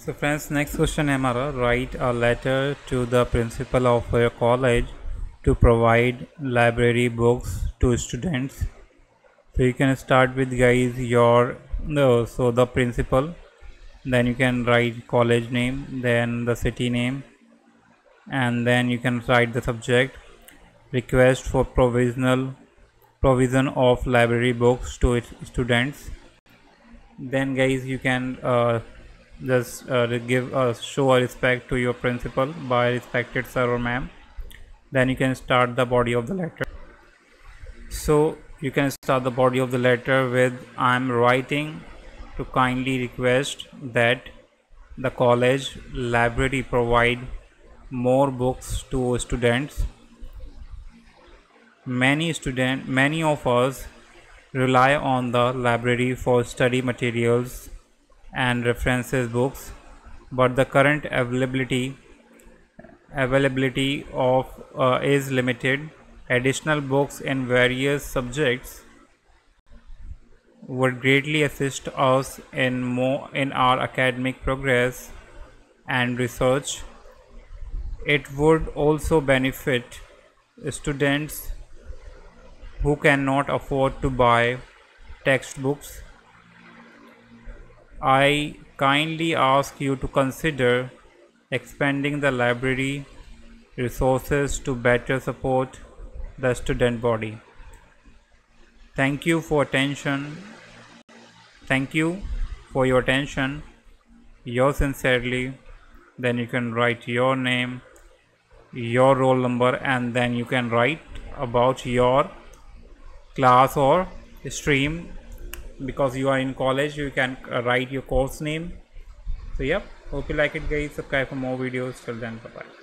So friends next question है हमारा write a letter to the principal of your college to provide library books to students. So you can start with guys your no so the principal then you can write college name then the city name and then you can write the subject request for provisional provision of library books to its students then guys you can uh, just uh, give uh, show a respect to your principal. By respected sir or ma'am. Then you can start the body of the letter. So you can start the body of the letter with i'm writing to kindly request that the college library provide more books to students. Many student many of us rely on the library for study materials and references books but the current availability availability of uh, is limited. Additional books in various subjects would greatly assist us in more in our academic progress and research. It would also benefit students who cannot afford to buy textbooks I kindly ask you to consider expanding the library resources to better support the student body. Thank you for attention. Thank you for your attention. Yours sincerely. Then you can write your name, your roll number, and then you can write about your class or stream because you are in college you can uh, write your course name. So yep hope you like it guys. Subscribe for more videos. Till then bye bye